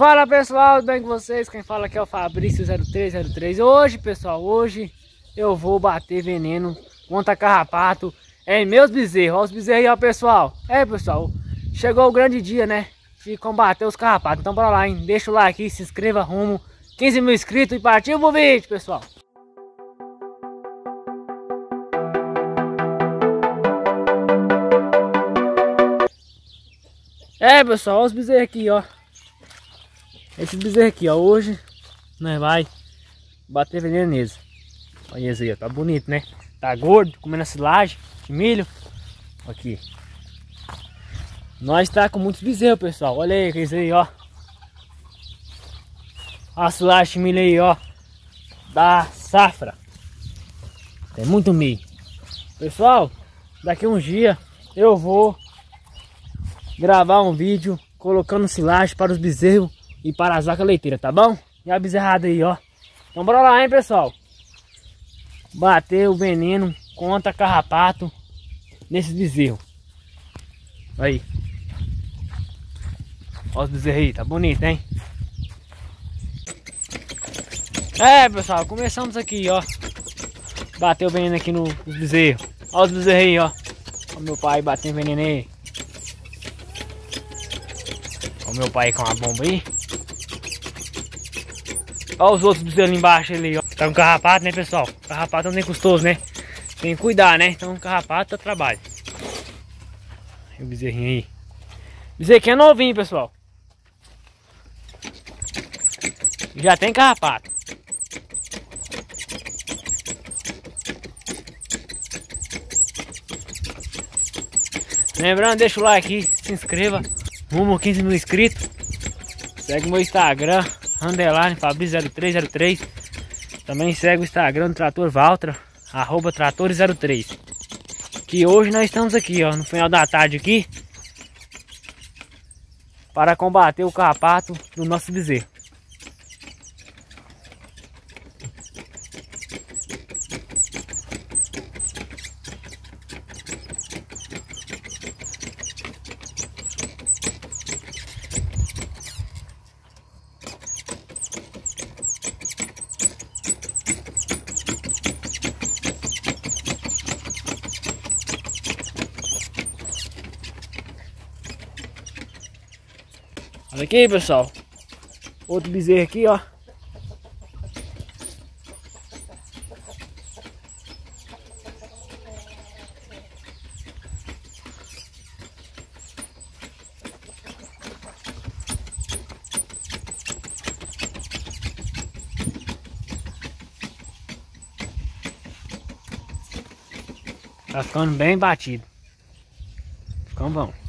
Fala pessoal, tudo bem com vocês? Quem fala aqui é o Fabrício0303 Hoje pessoal, hoje eu vou bater veneno contra carrapato. Em meus bezerros. Olha os bezerros aí ó pessoal. É pessoal, chegou o grande dia né De combater os carrapatos. Então bora lá hein, deixa o like se inscreva rumo 15 mil inscritos e partiu pro vídeo pessoal. É pessoal, olha os bezerros aqui ó esse bezerro aqui, ó, hoje nós vai bater veneno neles. Olha esse aí, ó, tá bonito, né? Tá gordo, comendo a silagem de milho. Aqui. Nós tá com muitos bezerros, pessoal. Olha aí, esse aí, ó. A silagem de milho aí, ó. Da safra. Tem muito milho. Pessoal, daqui uns dias eu vou gravar um vídeo colocando silagem para os bezerros e para as vacas leiteiras, tá bom? E a bezerrada aí, ó. Então bora lá, hein, pessoal. Bater o veneno contra carrapato nesses bezerros. Aí. Olha os bezerros aí, tá bonito, hein? É, pessoal, começamos aqui, ó. Bater o veneno aqui no, nos bezerros. Olha os bezerros aí, ó. Olha meu pai batendo veneno aí. Olha meu pai com a bomba aí. Olha os outros bezerros embaixo ali, ó. Tá um carrapato, né, pessoal? Carrapato é nem custoso, né? Tem que cuidar, né? Então carrapato é trabalho. E o bezerrinho aí. Bezerrinho é novinho, pessoal. Já tem carrapato. Lembrando, deixa o like, se inscreva. Rumo 15 mil inscritos. Segue meu Instagram, underline Fabrício0303. Também segue o Instagram do Trator Valtra, arroba Trator03. Que hoje nós estamos aqui, ó, no final da tarde aqui. Para combater o carrapato do nosso bezerro. Aqui, pessoal. Outro bezerro aqui, ó. Tá ficando bem batido. Ficando bom.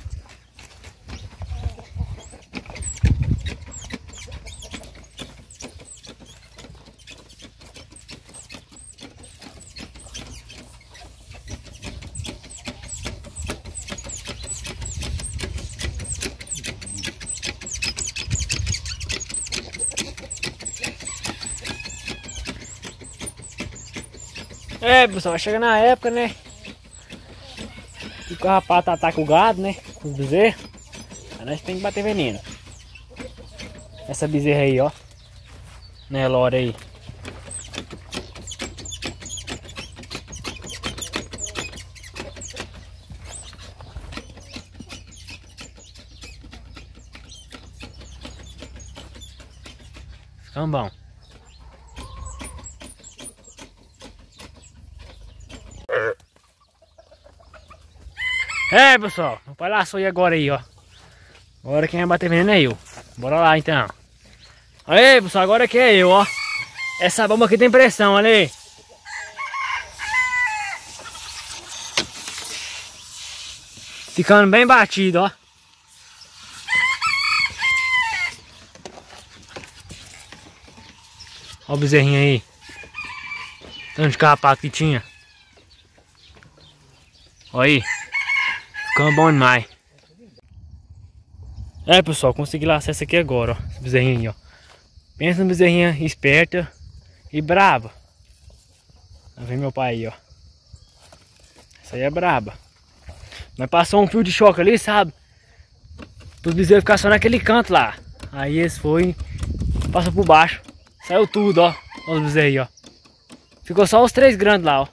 É, pessoal, chega na época, né? Que o carrapato ataca o gado, né? Os bezerros. Aí nós tem que bater veneno. Essa bezerra aí, ó. Né, Lora aí. Ficam bom. É, pessoal, o pai laçou aí agora aí, ó. Agora quem vai bater veneno é eu. Bora lá, então. Aí, pessoal, agora que é eu, ó. Essa bomba aqui tem pressão, olha aí. Ficando bem batido, ó. Ó o bezerrinho aí. Tanto de carrapato que tinha. Olha aí. Ficando bom demais. É pessoal, consegui lá acesso aqui agora, ó. Esse bezerrinho aí, ó. Pensa no bezerrinha esperta e brava. Tá vendo meu pai aí, ó. Essa aí é braba. Nós passou um fio de choque ali, sabe? Os bezerros ficar só naquele canto lá. Aí eles foi, passou por baixo. Saiu tudo, ó. Olha os bezerros aí, ó. Ficou só os três grandes lá, ó.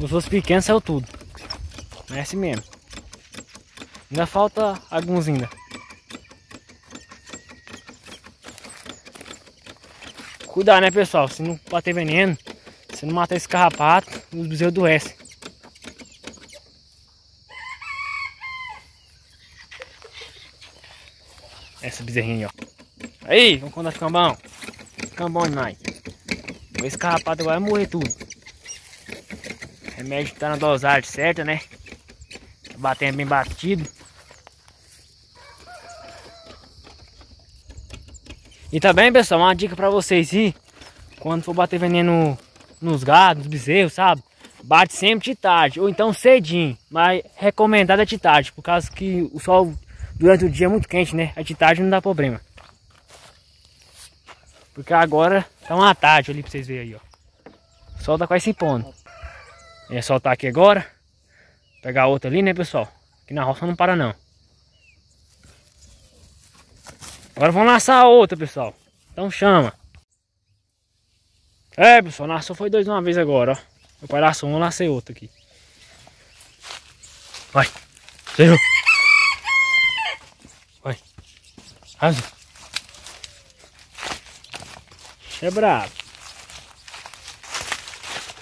Os outros pequenos saiu tudo. É assim mesmo. Ainda falta alguns ainda. Cuidar, né, pessoal? Se não bater veneno, se não matar esse carrapato, os bezerros adoecem. Essa bezerrinha ó. Aí, vamos contar de cambão. Cambão demais. Esse carrapato vai morrer tudo. Remédio tá na dosagem certa, né? Tá batendo bem batido. E também, pessoal, uma dica pra vocês aí. Quando for bater veneno nos gados, nos bezerros, sabe? Bate sempre de tarde, ou então cedinho. Mas recomendado é de tarde, por causa que o sol durante o dia é muito quente, né? A de tarde não dá problema. Porque agora tá uma tarde ali pra vocês verem aí, ó. O sol tá quase se pondo. É soltar aqui agora. Pegar outra ali, né, pessoal? Aqui na roça não para não. Agora vamos laçar a outra, pessoal. Então chama. É, pessoal, laçou foi dois de uma vez agora, ó. Meu pai laçou um, eu lacei outro aqui. Vai. Zero. Vai. Arrasa. É brabo.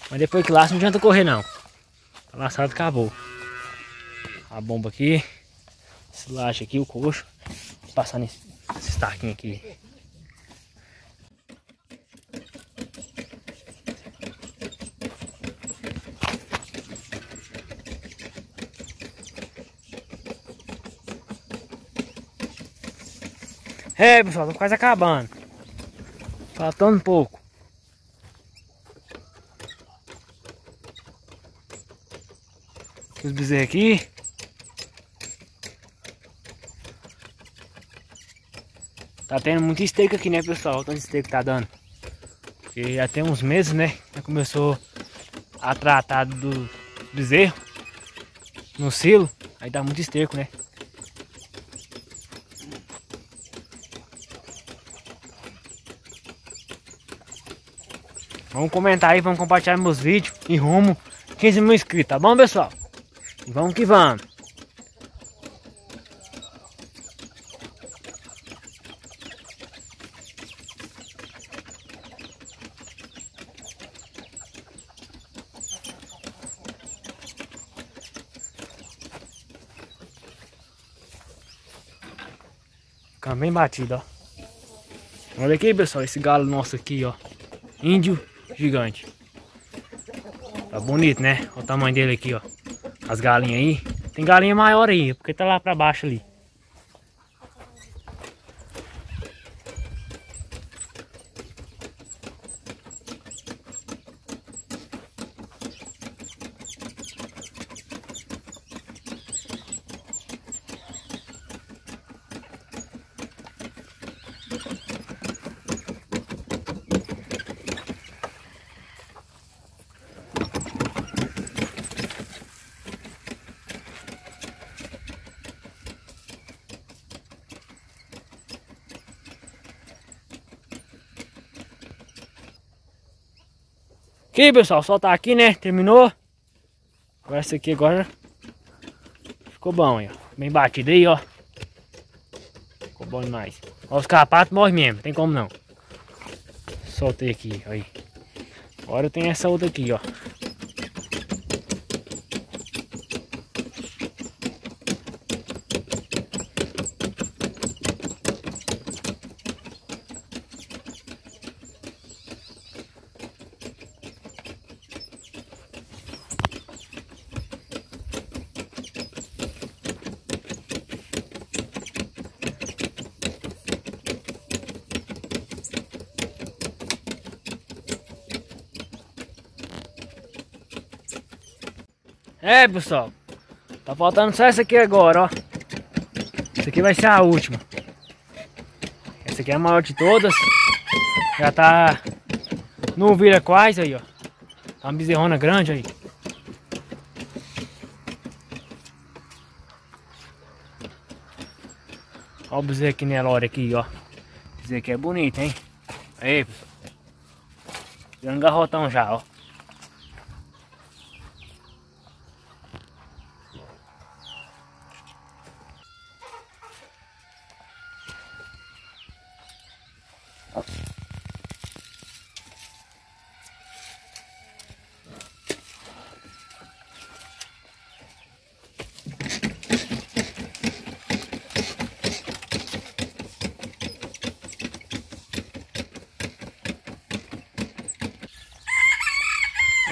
Mas depois que laça não adianta correr não. Tá laçado, acabou. A bomba aqui. Esse laje aqui, o coxo. Passar nesse esse taquinho aqui. É, pessoal, tô quase acabando. Faltando um pouco. Os bezerros aqui. Tá tendo muito esteco aqui, né, pessoal? Olha tanto que tá dando. Porque já tem uns meses, né? Já começou a tratar do bezerro no silo. Aí dá muito esteco, né? Vamos comentar aí, vamos compartilhar meus vídeos e rumo 15 mil inscritos, tá bom, pessoal? Vamos que vamos. Fica bem batido, ó. Olha aqui, pessoal, esse galo nosso aqui, ó. Índio gigante. Tá bonito, né? Olha o tamanho dele aqui, ó. As galinhas aí. Tem galinha maior aí, porque tá lá pra baixo ali. Aqui, pessoal, só tá aqui, né? Terminou. Agora esse aqui agora ficou bom, ó. Bem batido aí, ó. Ficou bom demais. Ó, os carrapatos morrem mesmo, tem como não. Soltei aqui, aí. Agora tenho essa outra aqui, ó. É, pessoal. Tá faltando só essa aqui agora, ó. Essa aqui vai ser a última. Essa aqui é a maior de todas. Já tá no vira quase aí, ó. Tá uma bezerrona grande aí. Ó o bezerro aqui Nelore aqui, ó. Esse aqui é bonito, hein? Aí, pessoal. Dando garrotão já, ó.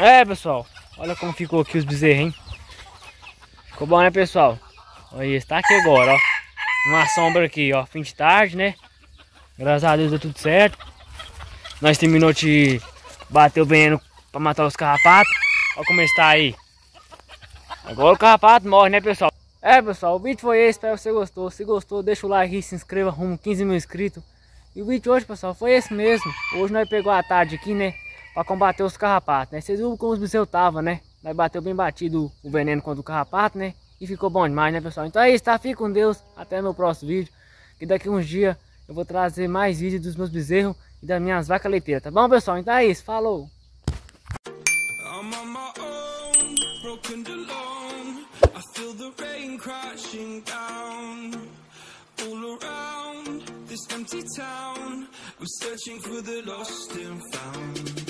É, pessoal. Olha como ficou aqui os bezerros, hein? Ficou bom, né, pessoal? Olha, está aqui agora, ó. Uma sombra aqui, ó. Fim de tarde, né? Graças a Deus deu tudo certo. Nós terminou de bater o veneno para matar os carrapatos. Olha como está aí. Agora o carrapato morre, né, pessoal? É, pessoal, o vídeo foi esse. Espero que você gostou. Se gostou, deixa o like e se inscreva rumo 15 mil inscritos. E o vídeo hoje, pessoal, foi esse mesmo. Hoje nós pegou a tarde aqui, né? Para combater os carrapatos, né? Vocês viram como os bezerros estavam, né? Nós bateu bem batido o veneno contra o carrapato, né? E ficou bom demais, né, pessoal? Então é isso, tá? Fique com Deus. Até no próximo vídeo. Que daqui uns dias eu vou trazer mais vídeos dos meus bezerros e das minhas vacas leiteiras, tá bom, pessoal? Então é isso. Falou! searching for the lost and found